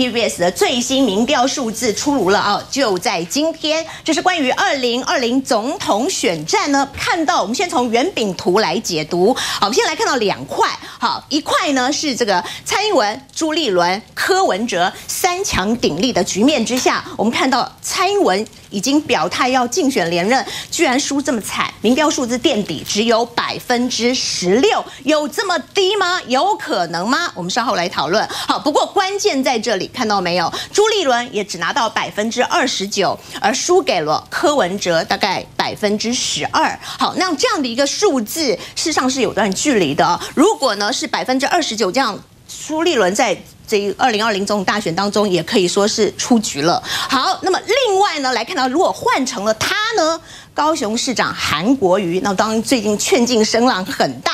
TVS 的最新民调数字出炉了啊！就在今天，这是关于二零二零总统选战呢。看到我们先从圆饼图来解读。好，我们先来看到两块。好，一块呢是这个蔡英文、朱立伦、柯文哲三强鼎立的局面之下，我们看到蔡英文已经表态要竞选连任，居然输这么惨，民调数字垫底，只有百分之十六，有这么低吗？有可能吗？我们稍后来讨论。好，不过关键在这里，看到没有？朱立伦也只拿到百分之二十九，而输给了柯文哲大概百分之十二。好，那这样的一个数字，事实上是有段距离的。如果呢是百分之二十九，这样朱立伦在这二零二零总统大选当中也可以说是出局了。好，那么另外呢来看到，如果换成了他呢？高雄市长韩国瑜，那当然最近劝进声浪很大，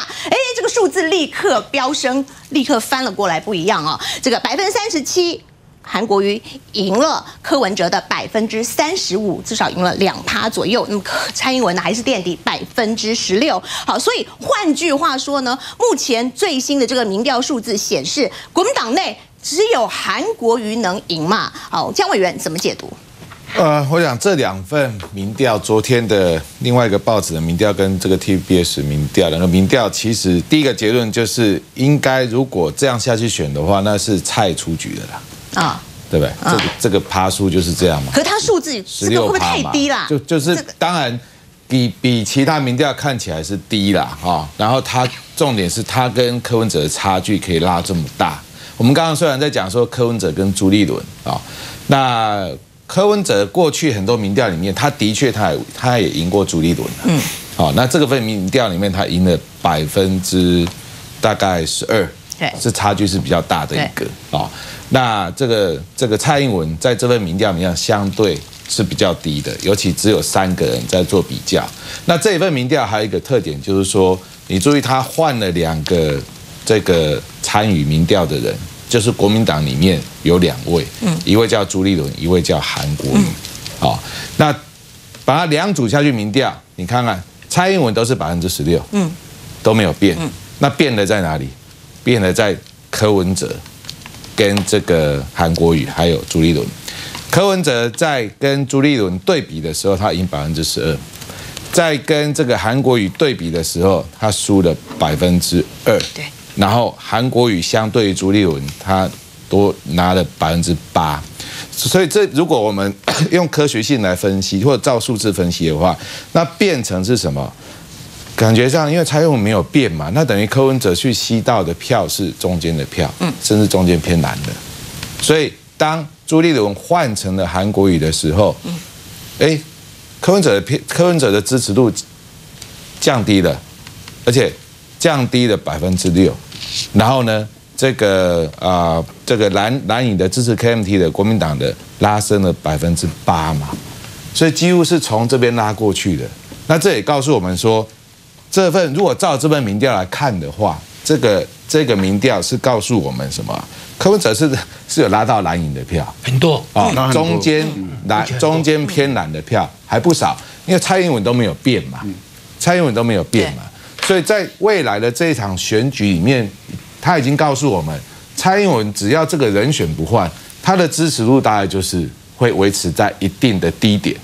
数字立刻飙升，立刻翻了过来，不一样哦。这个百分之三十七，韩国瑜赢了柯文哲的百分之三十五，至少赢了两趴左右。那么蔡英文呢，还是垫底百分之十六。好，所以换句话说呢，目前最新的这个民调数字显示，国民党内只有韩国瑜能赢嘛？好，江委员怎么解读？呃，我想这两份民调，昨天的另外一个报纸的民调跟这个 TBS 民调两个民调，其实第一个结论就是，应该如果这样下去选的话，那是蔡出局的啦。啊，对不对？这个这个趴数就是这样嘛。可他数字十六会不会太低啦？就就是当然比比其他民调看起来是低啦，哈。然后他重点是他跟柯文哲的差距可以拉这么大。我们刚刚虽然在讲说柯文哲跟朱立伦啊，那。柯文哲过去很多民调里面，他的确他也他也赢过朱立伦嗯，好，那这个份民调里面，他赢了百分之大概十二，对，是差距是比较大的一个啊。那这个这个蔡英文在这份民调里面相对是比较低的，尤其只有三个人在做比较。那这一份民调还有一个特点，就是说你注意他换了两个这个参与民调的人。就是国民党里面有两位，嗯，一位叫朱立伦，一位叫韩国瑜，好，那把它两组下去民调，你看看蔡英文都是百分之十六，嗯，都没有变，那变的在哪里？变的在柯文哲跟这个韩国瑜还有朱立伦。柯文哲在跟朱立伦对比的时候，他赢百分之十二；在跟这个韩国瑜对比的时候，他输了百分之二。对。然后韩国瑜相对于朱立伦，他多拿了百分之八，所以这如果我们 用科学性来分析，或者照数字分析的话，那变成是什么？感觉上因为蔡英文没有变嘛，那等于柯文哲去吸到的票是中间的票，嗯，甚至中间偏蓝的。所以当朱立伦换成了韩国语的时候，嗯，哎，柯文哲的偏柯文哲的支持度降低了，而且降低了百分之六。然后呢，这个啊，这个蓝蓝营的支持 KMT 的国民党的拉升了百分之八嘛，所以几乎是从这边拉过去的。那这也告诉我们说，这份如果照这份民调来看的话，这个这个民调是告诉我们什么？柯文哲是 是有拉到蓝营的票。很多。啊，中间蓝中间偏蓝的票还不少，因为蔡英文都没有变嘛，蔡英文都没有变嘛。所以在未来的这一场选举里面，他已经告诉我们，蔡英文只要这个人选不换，他的支持度大概就是会维持在一定的低点，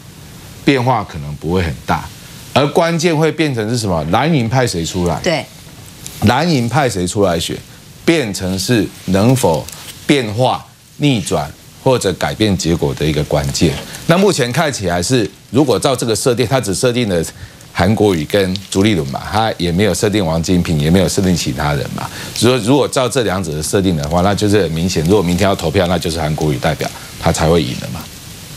变化可能不会很大。而关键会变成是什么？蓝营派谁出来？对，蓝营派谁出来选，变成是能否变化、逆转或者改变结果的一个关键。那目前看起来是，如果照这个设定，他只设定了。韩国瑜跟朱立伦嘛，他也没有设定王金平，也没有设定其他人嘛。所以说，如果照这两者的设定的话，那就是很明显。如果明天要投票，那就是韩国瑜代表他才会赢的嘛。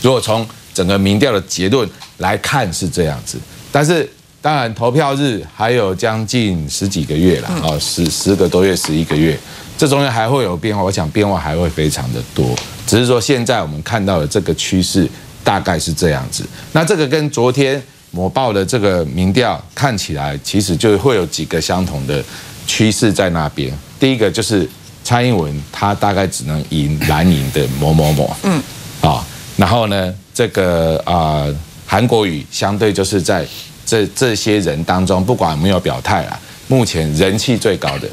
如果从整个民调的结论来看是这样子，但是当然投票日还有将近十几个月了哦，十十个多月，十一个月，这中间还会有变化。我想变化还会非常的多，只是说现在我们看到的这个趋势大概是这样子。那这个跟昨天。某报的这个民调看起来，其实就会有几个相同的趋势在那边。第一个就是蔡英文，他大概只能赢蓝营的某某某，嗯，啊，然后呢，这个啊韩国瑜相对就是在这这些人当中，不管有没有表态啊，目前人气最高的、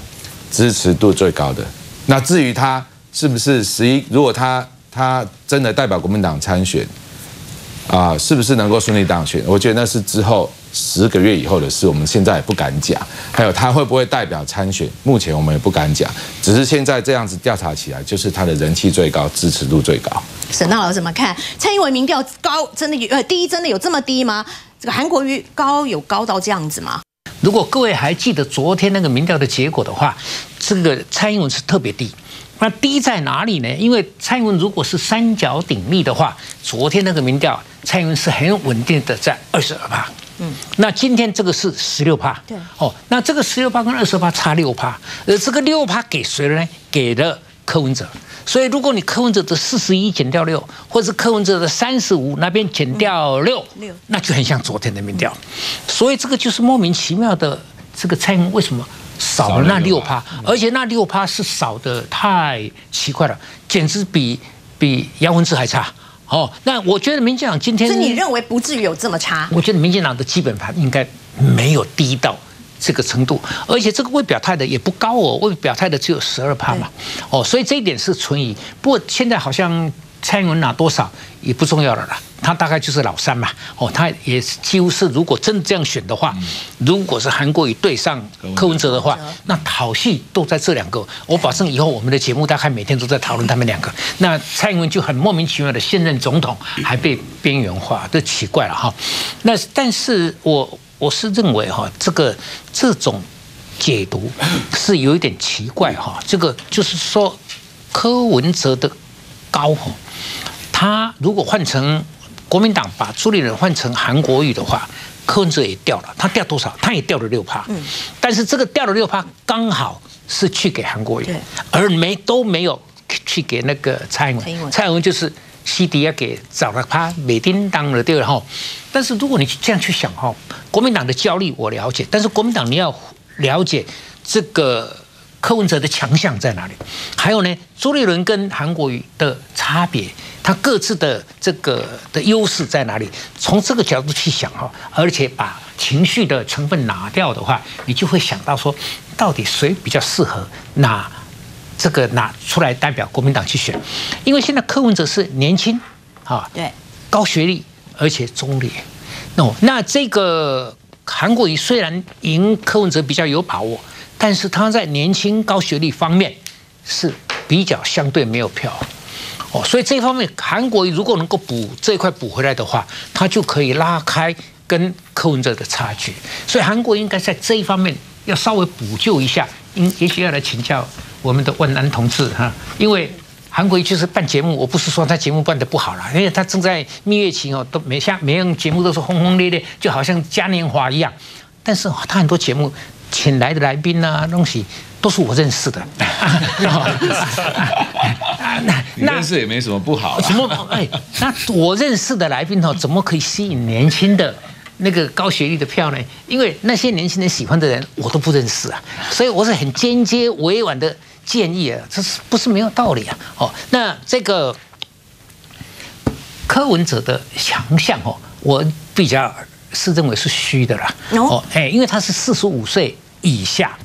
支持度最高的。那至于他是不是十一？如果他他真的代表国民党参选，啊，是不是能够顺利当选？我觉得那是之后十个月以后的事，我们现在也不敢讲。还有他会不会代表参选？目前我们也不敢讲。只是现在这样子调查起来，就是他的人气最高，支持度最高。沈大佬怎么看？蔡英文民调高，真的有呃第一真的有这么低吗？这个韩国瑜高有高到这样子吗？如果各位还记得昨天那个民调的结果的话，这个蔡英文是特别低。那低在哪里呢？因为蔡英文如果是三角鼎立的话，昨天那个民调蔡英文是很稳定的在二十二趴。嗯，那今天这个是十六趴。对。哦，那这个十六趴跟二十趴差六趴，而这个六趴给谁了呢？给了柯文哲。所以如果你柯文哲的四十一减掉六，或者是柯文哲的三十五那边减掉六，六，那就很像昨天的民调。所以这个就是莫名其妙的这个蔡英文为什么？少了那六趴，而且那六趴是少的太奇怪了，简直比比杨文志还差。哦，那我觉得民进党今天，是你认为不至于有这么差？我觉得民进党的基本盘应该没有低到这个程度，而且这个未表态的也不高哦，未表态的只有十二趴嘛。哦，所以这一点是存疑。不过现在好像。蔡英文拿多少也不重要了啦，他大概就是老三嘛。哦，他也几乎是，如果真的这样选的话，如果是韩国瑜对上柯文哲的话，那好戏都在这两个。我保证以后我们的节目大概每天都在讨论他们两个。那蔡英文就很莫名其妙的现任总统还被边缘化，这奇怪了哈。那但是我我是认为哈，这个这种解读是有一点奇怪哈。这个就是说柯文哲的高哈。他如果换成国民党把朱立伦换成韩国瑜的话，柯文哲也掉了。他掉多少？他也掉了六趴。嗯，但是这个掉了六趴，刚好是去给韩国瑜，而没都没有去给那个蔡英文。蔡英文就是西迪亚给找了他美丁当了，对哈。但是如果你这样去想哈，国民党的焦虑我了解，但是国民党你要了解这个。柯文哲的强项在哪里？还有呢？朱立伦跟韩国瑜的差别，他各自的这个的优势在哪里？从这个角度去想哈，而且把情绪的成分拿掉的话，你就会想到说，到底谁比较适合拿这个拿出来代表国民党去选？因为现在柯文哲是年轻啊，对，高学历而且中立。那那这个韩国瑜虽然赢柯文哲比较有把握。但是他在年轻高学历方面是比较相对没有票哦，所以这方面韩国如果能够补这一块补回来的话，他就可以拉开跟柯文哲的差距。所以韩国应该在这一方面要稍微补救一下，应也许要来请教我们的万安同志哈，因为韩国就是办节目，我不是说他节目办的不好了，因为他正在蜜月期哦，都每下每样节目都是轰轰烈烈，就好像嘉年华一样，但是他很多节目。请来的来宾呐，东西都是我认识的。那认识也没什么不好。什么？哎，那我认识的来宾哦，怎么可以吸引年轻的那个高学历的票呢？因为那些年轻人喜欢的人我都不认识啊，所以我是很间接委婉的建议啊，这是不是没有道理啊？哦，那这个柯文哲的强项哦，我比较是认为是虚的啦。哦，哎，因为他是四十五岁。以下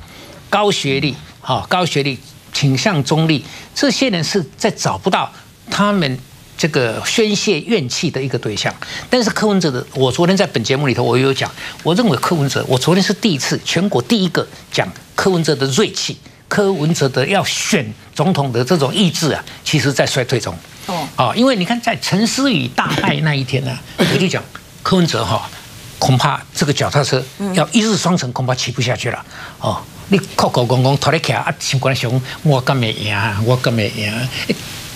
高学历，哈，高学历倾向中立，这些人是在找不到他们这个宣泄怨气的一个对象。但是柯文哲的，我昨天在本节目里头我有讲，我认为柯文哲，我昨天是第一次全国第一个讲柯文哲的锐气，柯文哲的要选总统的这种意志啊，其实在衰退中。哦，啊，因为你看在陈思宇大败那一天呢，我就讲柯文哲哈。恐怕这个脚踏车要一日双成，恐怕骑不下去了。哦，你靠靠公公拖来骑啊，情关熊，我敢没赢，我敢没赢，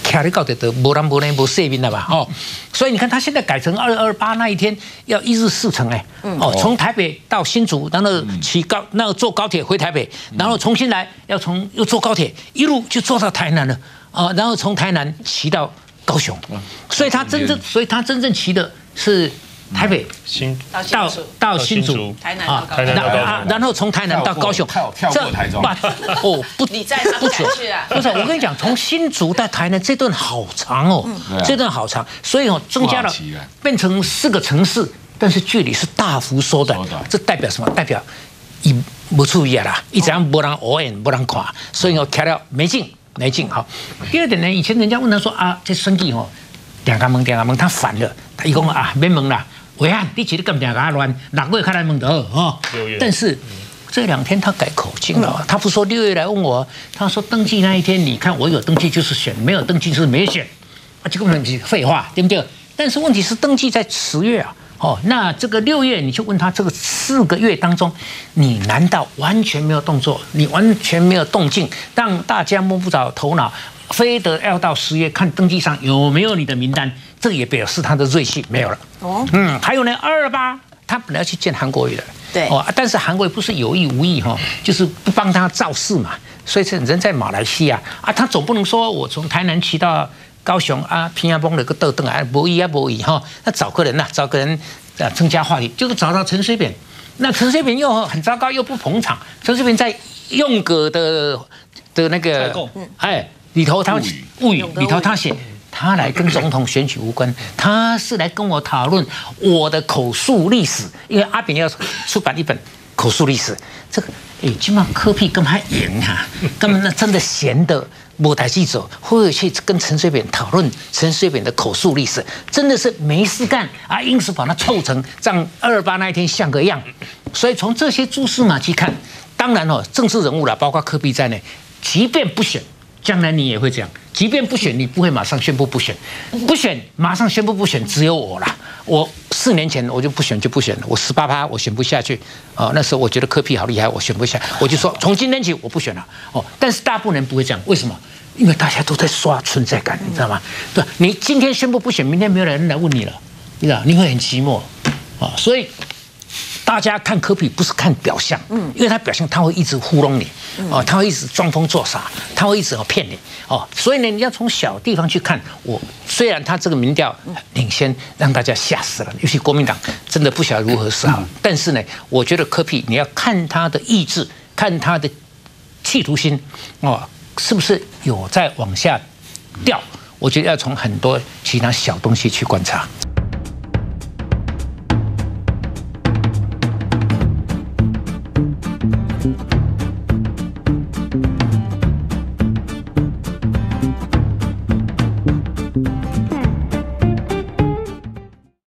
骑你到底都无人无人无设命了吧？哦，所以你看他现在改成二二八那一天要一日四成哎，哦，从台北到新竹，然后骑高，那个坐高铁回台北，然后重新来，要从又坐高铁一路就坐到台南了。啊，然后从台南骑到高雄，所以他真正，所以他真正骑的是。台北新到到新竹，台南到高雄，然后从台南到高雄，跳跳过台中，哦不，你在不准去啊？不是，我跟你讲，从新竹到台南这段好长哦，这段好长，所以哦增加了，变成四个城市，但是距离是大幅缩短，这代表什么？代表一不注意啦，一直让不让偶眼不让看，所以我调了没劲。没劲好。第二点呢，以前人家问他说啊，这生意哦，两个门两个门，他反了，他一共啊没门了，伟汉，你起得咁两个乱，哪个月开来门的哦？但是这两天他改口径了，他不说六月来问我，他说登记那一天，你看我有登记就是选，没有登记就是没选，啊，这根本是废话，对不对？但是问题是登记在十月啊。哦，那这个六月，你就问他这个四个月当中，你难道完全没有动作？你完全没有动静，让大家摸不着头脑，非得要到十月看登记上有没有你的名单？这也表示他的锐气没有了。哦，嗯，还有呢，二二八，他本来要去见韩国瑜的，对哦，但是韩国瑜不是有意无意哈、就是不帮他造势嘛，所以这人在马来西亚啊，他总不能说我从台南骑到高雄啊，平安崩了个豆凳啊，无意啊无意哈，那找个人呐、找个人啊增加话题，就是找到陈水扁，那陈水扁又很糟糕，又不捧场，陈水扁在用葛的的那个采购哎里头他物语里头他写。他来跟总统选举无关，他是来跟我讨论我的口述历史，因为阿扁要出版一本口述历史，这个哎，今晚科比跟他赢啊，根本那真的闲的舞台记者会去跟陈水扁讨论陈水扁的口述历史，真的是没事干啊，硬是把它凑成让二二八那一天像个样。所以从这些蛛丝马迹看，当然哦，政治人物啦，包括科比在内，即便不选。将来你也会这样，即便不选，你不会马上宣布不选，不选马上宣布不选，只有我啦。我四年前我就不选就不选了，我十八趴我选不下去，哦，那时候我觉得科屁好厉害，我选不下，我就说从今天起我不选了，哦，但是大部分人不会这样，为什么？因为大家都在刷存在感，你知道吗？对，你今天宣布不选，明天没有人来问你了，你知道，你会很寂寞，啊，所以。大家看科比不是看表象，嗯，因为他表象他会一直糊弄你，哦，他会一直装疯作傻，他会一直要骗你，哦，所以呢，你要从小地方去看。我虽然他这个民调领先，让大家吓死了，尤其国民党真的不晓得如何是好。但是呢，我觉得科比你要看他的意志，看他的企图心，哦，是不是有在往下掉？我觉得要从很多其他小东西去观察。